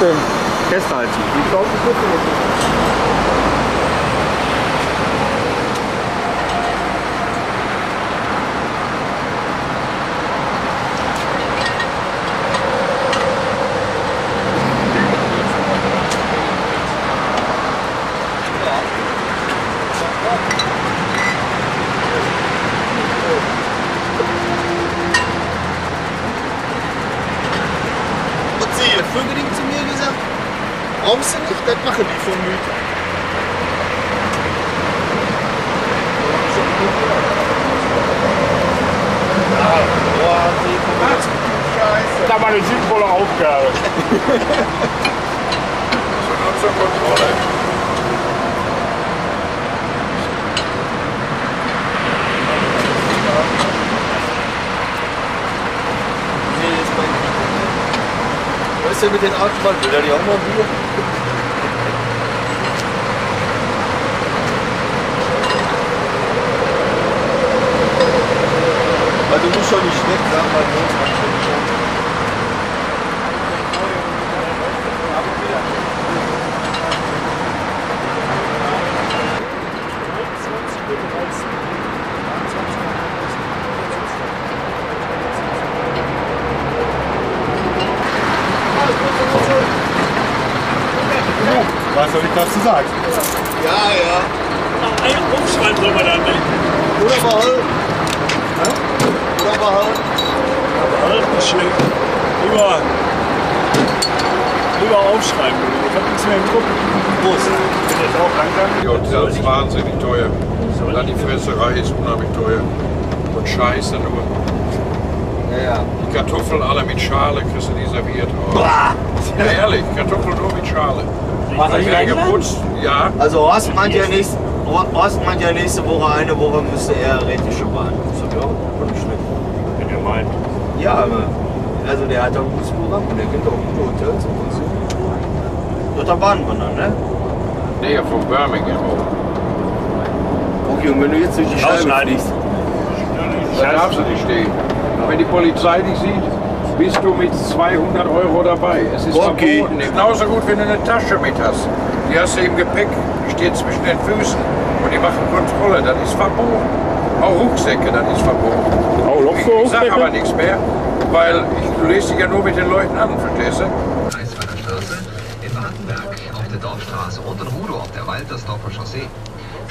du festhalten. Die Frau ist gut Und sie, Vögeling zu mir gesagt, brauchst du nicht, das machen die von Mythen. Boah, die Scheiße. Da war eine sinnvolle Aufgabe. Zur Kontrolle. Nee, ist mein Was ist denn mit den Autobahnen? Will er die auch mal wieder? Weil du musst schon nicht schlecht sagen, weil du uns Was soll ich dazu sagen? Ja, ja. Ein Umschreiben soll man dann nicht. Oder behalten. Oder behalten. Alten Schild. Lieber, lieber aufschreiben. Ich hab nichts mehr im Kopf. Prost. Ich bin jetzt auch langsam. Die Hotel ist wahnsinnig teuer. Und dann die Fresserei ist unheimlich teuer. Und scheiße nur. Ja, ja. Die Kartoffeln alle mit Schale kriegst du die serviert. Oh. Ja, ehrlich, Kartoffeln nur mit Schale. Was Die werden geputzt, ja. Also Horst meint ja nächste, Horst meint ja nächste Woche, eine Woche müsste er Rätische Bahn. So, ja, und schlecht. Wenn ihr meint. Ja, aber also der hat doch ein gutes Programm und der kennt auch gute Hotels und so. Dort der Bahn wandern, ne? Nähe von Birmingham. Okay, und wenn du jetzt durch die Scheibe Ausschneidest. Da darfst du nicht stehen. Wenn die Polizei dich sieht, bist du mit 200 Euro dabei. Es ist Okay. verboten. Genauso gut, wenn du eine Tasche mit hast. Die hast du im Gepäck, die steht zwischen den Füßen und die machen Kontrolle. Das ist verboten. Auch Rucksäcke, das ist verboten. Auch Ich, ich sag aber nichts mehr, weil ich, du lässt dich ja nur mit den Leuten an, verstehst du? Straße, in Wartenberg auf der Dorfstraße und in Rudow auf der Waltersdorfer Chaussee.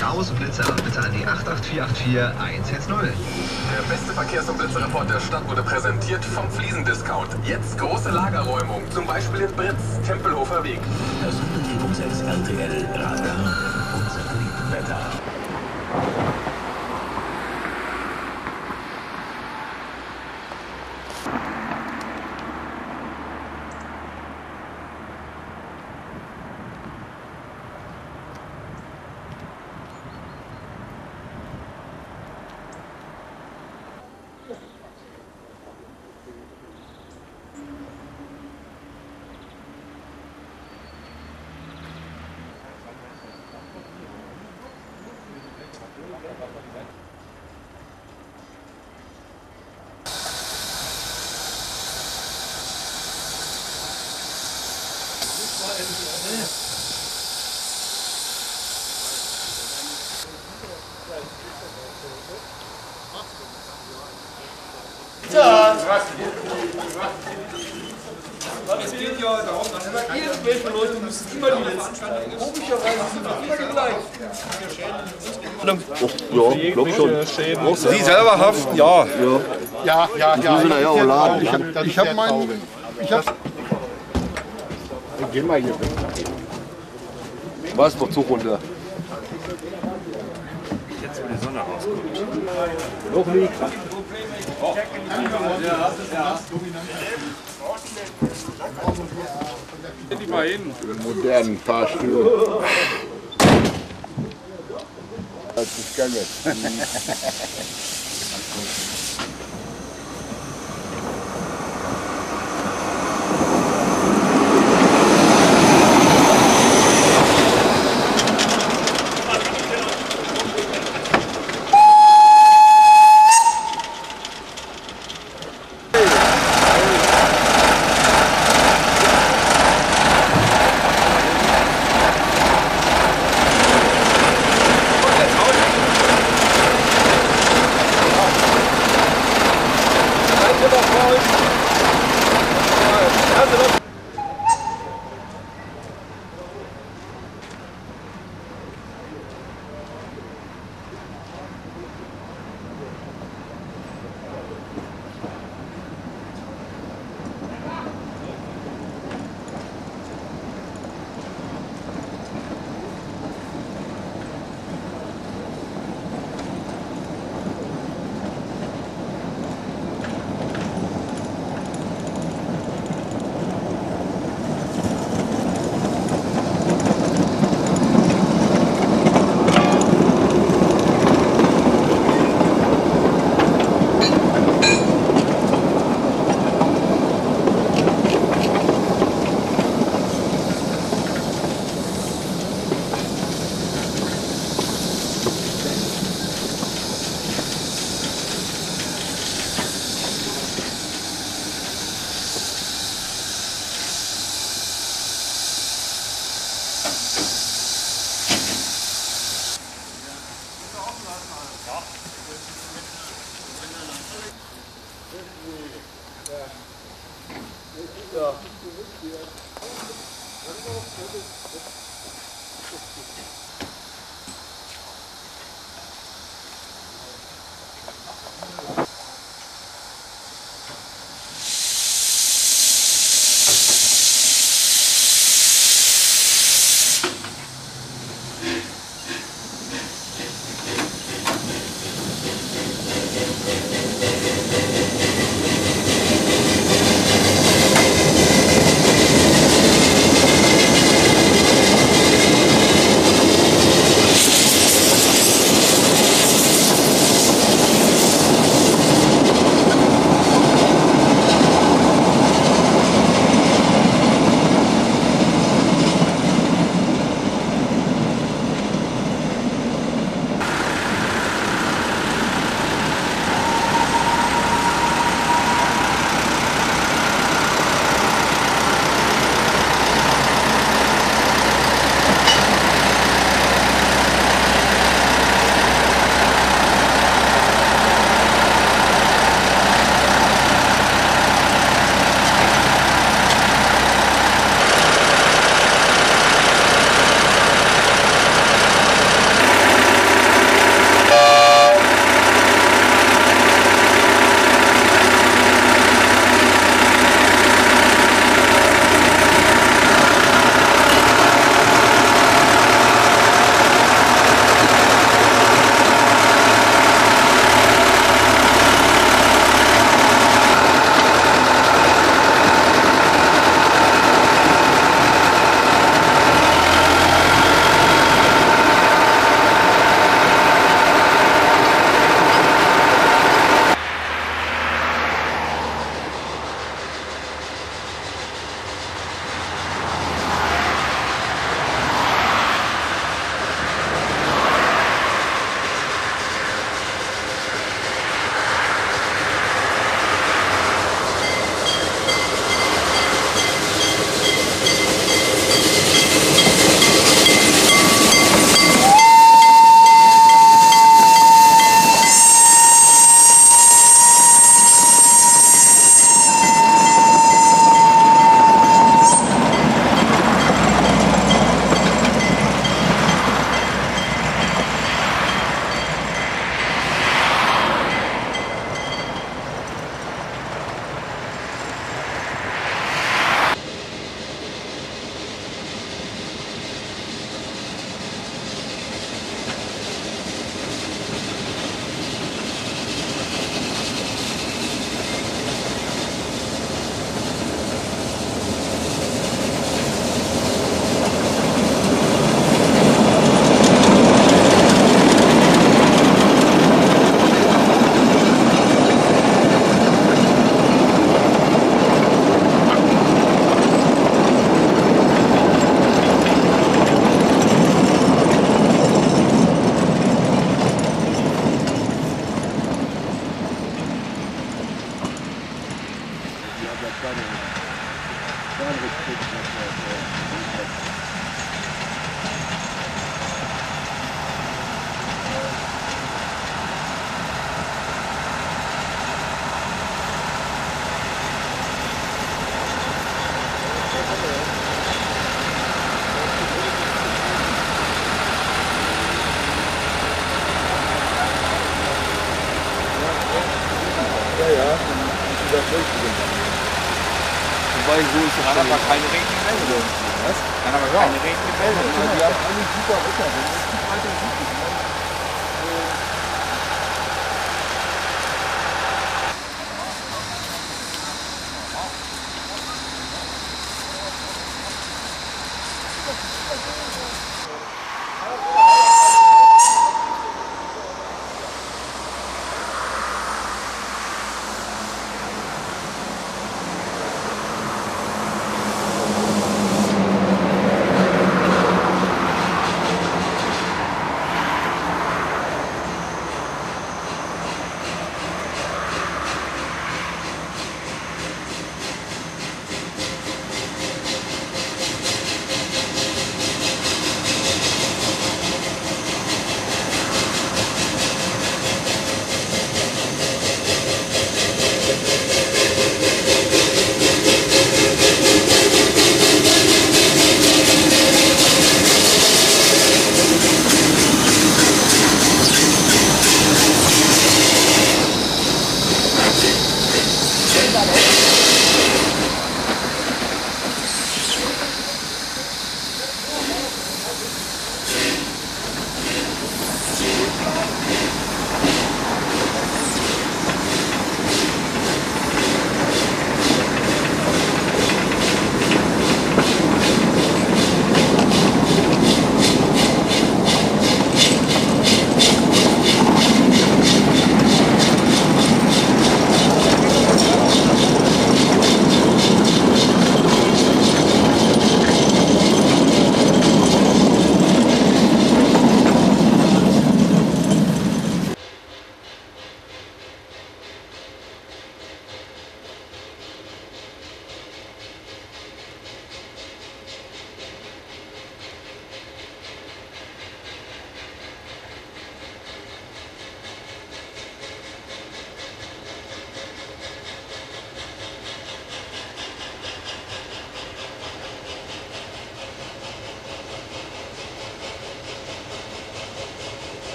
Staus und Blitzer bitte an die 88448 110. Der beste Verkehrs- und Blitzerreport der Stadt wurde präsentiert vom Fliesendiscount. Jetzt große Lagerräumung, zum Beispiel in Britz, Tempelhofer Weg. Das Umgebungsnetz RTL, Radar und Satellitenwetter. Ja, glaub schon. Sie selber haften, ja. Ja, ja, ja. müssen wir ja auch laden. Ich habe ich hab meinen. Ich hab. Geh mal hier weg. Was noch Zug runter? Modernen Fahrstuhl. Das ist gegangen. 待って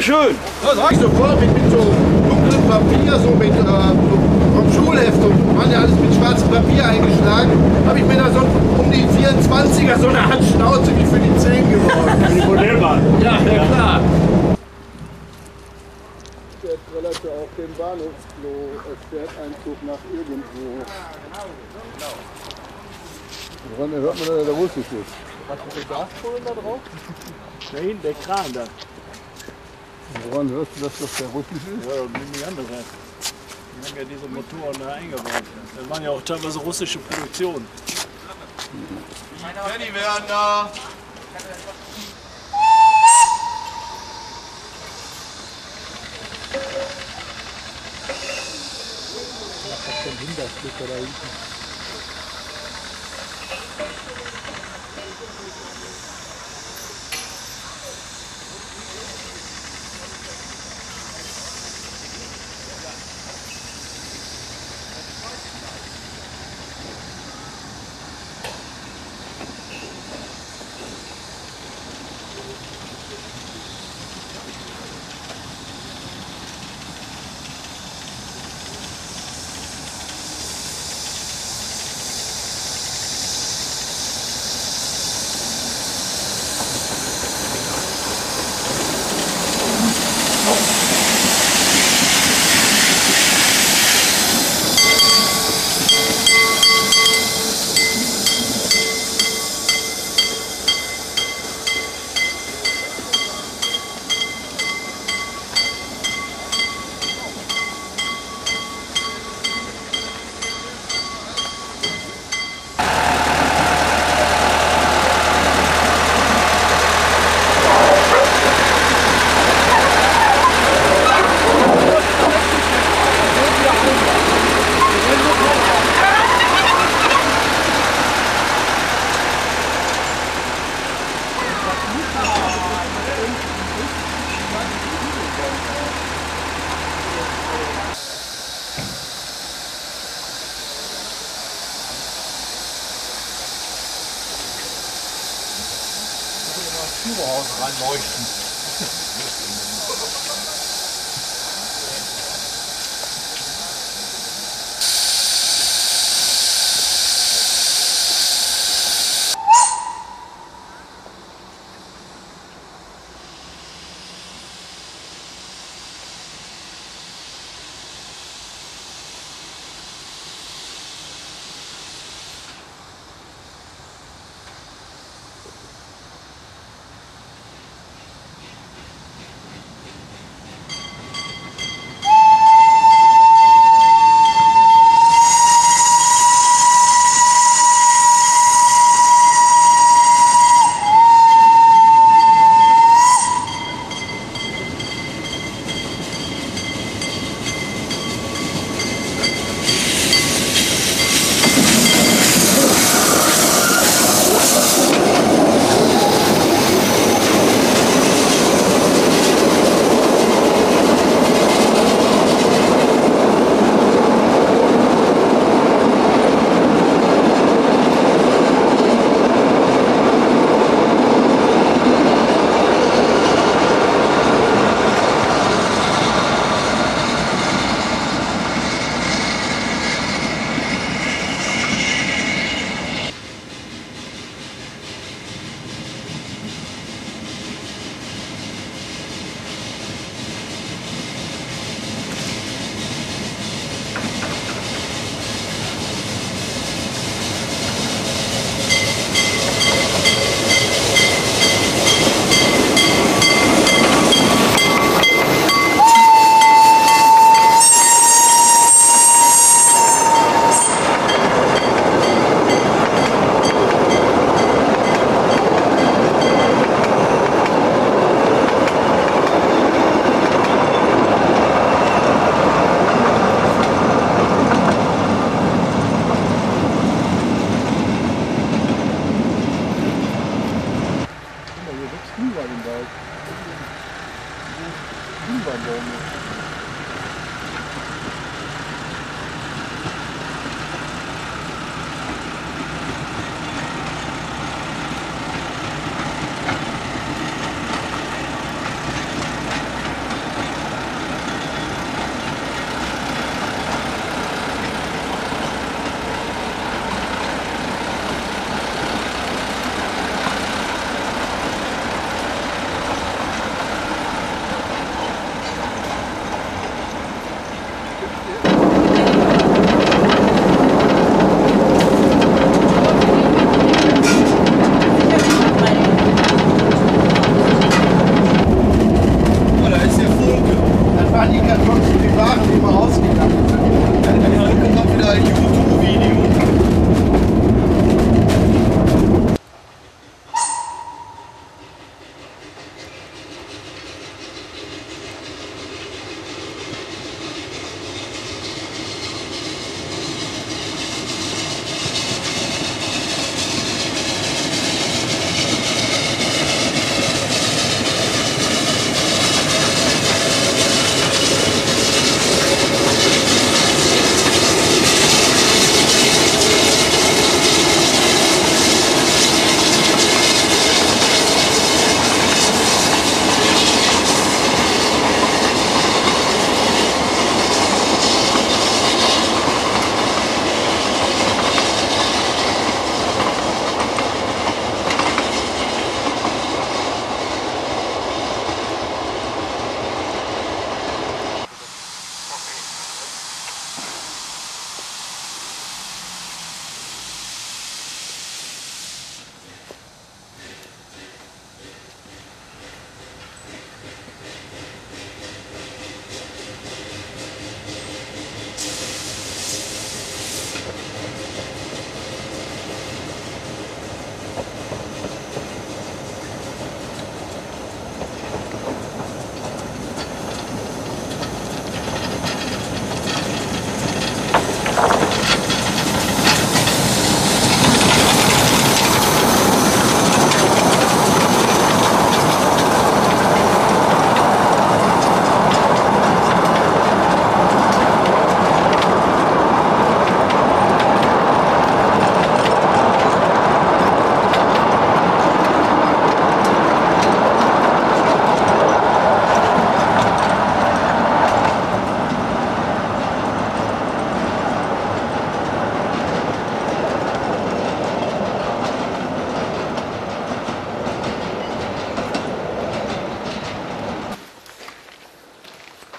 Sehr schön. Ja, sag ich sofort mit, mit so dunklem Papier, so mit äh, so vom Schulheft und waren ja alles mit schwarzem Papier eingeschlagen. Habe ich mir da so um die 24er so eine Art Schnauze wie für die 10 geworden. Die Modellbahn. ja, ja, klar. auf dem Bahnhofsklo. Es fährt ein Zug nach irgendwo. Woran hört man, dass der russisch ist? Hast du den Gaskohlen da drauf? Da hinten, der Kran da. Woran hörst du, dass das der Rücken ist? Ja, das nimm die andere. Die haben ja diese Motoren da eingebaut. Das waren ja auch teilweise russische Produktionen. Die Penny werden da. Was ist denn Hinterstück da hinten? aus reinleuchten. kommt zu den Waren, die immer rausgegangen sind. Dann kommt wieder YouTube-Video.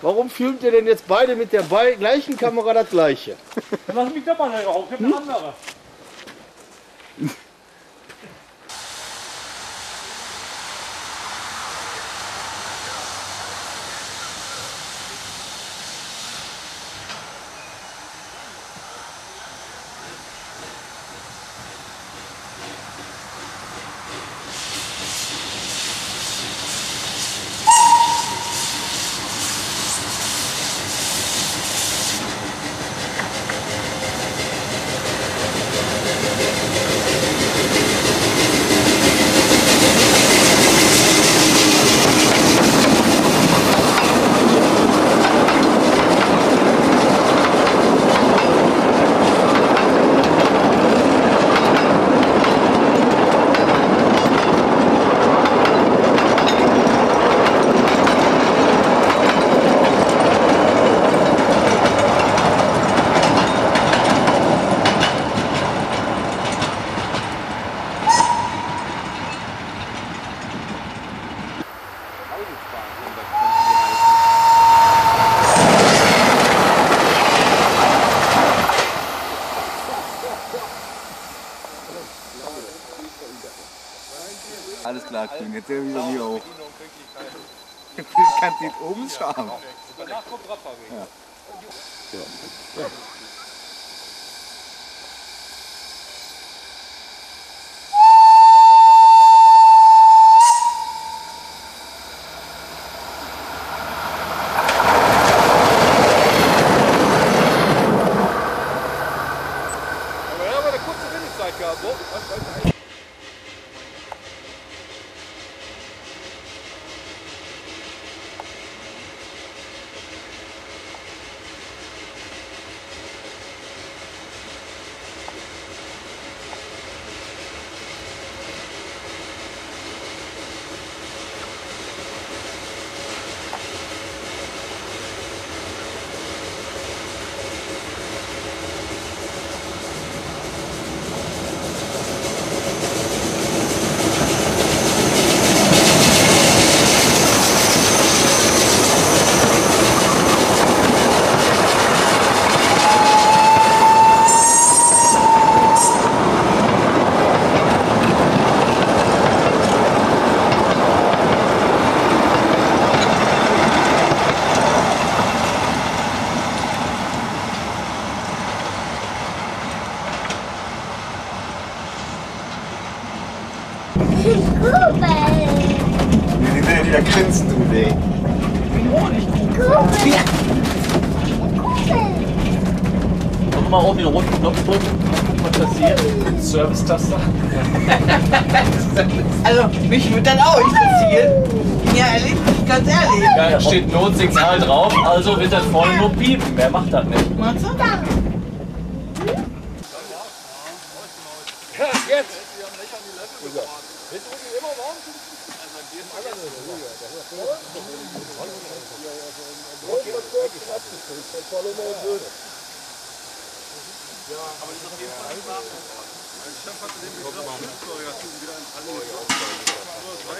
Warum filmt ihr denn jetzt beide mit der gleichen Kamera das gleiche? Lass mich doch mal drauf, ich hab eine andere. Alles klar, Kühn, jetzt hören wir mir auch. Nicht oben schauen. Aber er hat aber eine kurze Wendigkeit gehabt. Wo? Was, was, was? Die werden wieder grinsen, du, ey. Mach mal oben den roten Knopf drücken. Was passiert? Service-Taster. Also, würde dann auch interessieren. Ja, ehrlich, ganz ehrlich. Ja, da steht Notsignal drauf, also wird das voll nur piepen. Wer macht das nicht? Meinst du? Ja, jetzt. Ich ja,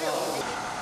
ja.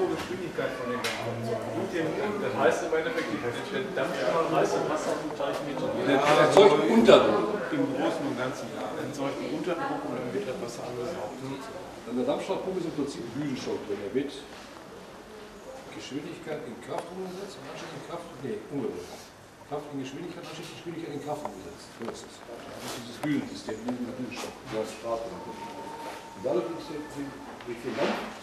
Das heißt im Endeffekt, wenn der Dampf mal reißt, dann hast du einen gleichen Meter. Der erzeugt Unterdruck. Im Großen und Ganzen, ja. Dann sollte ein Unterdruck und dann wird etwas anderes auch. In der Dampfschlauchpumpe ist im Prinzip ein Bügelschock drin. Er wird Geschwindigkeit in Kraft umgesetzt und anschließend in Kraft, nee, umgedreht. Kraft in Geschwindigkeit, anschließend Geschwindigkeit in Kraft umgesetzt. So ist es. Das ist dieses Bügelsystem, dieser Bügelschock, der ist Draht. Und dadurch entsteht wie viel Dampf.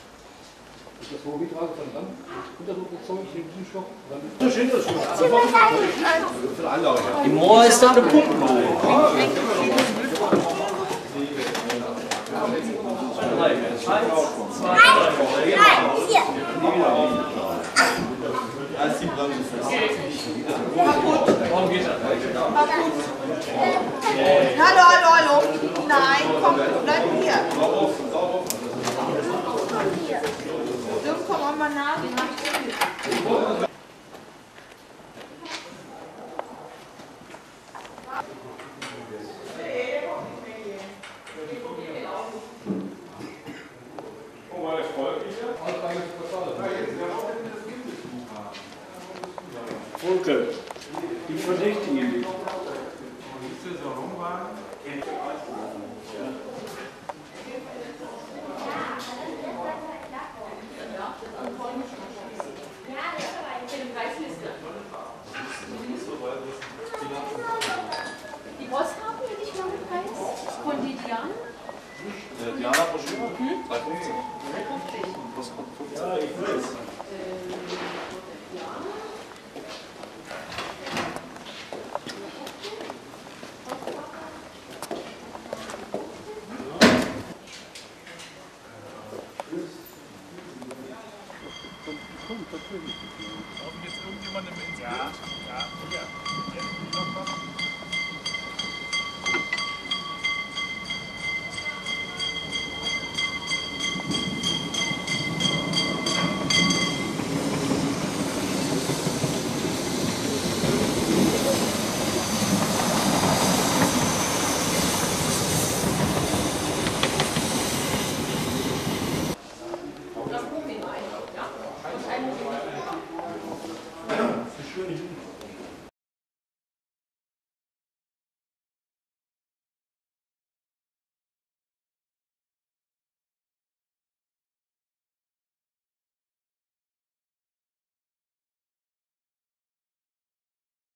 Ist das hohe Vitrage von Dampf, Unterdruck erzeugt, den dann das ist das? Für eine Anlage. Im Moor ist doch eine Pumpenloh. Hallo, hallo, hallo. Nein, komm, bleib hier. So, komm auch mal nach. Volker, die Verdächtigen. Die Postkarten hätte ich mal mit Preis. Von die Diane? Diana Broschüre? 3,50. Ja, ich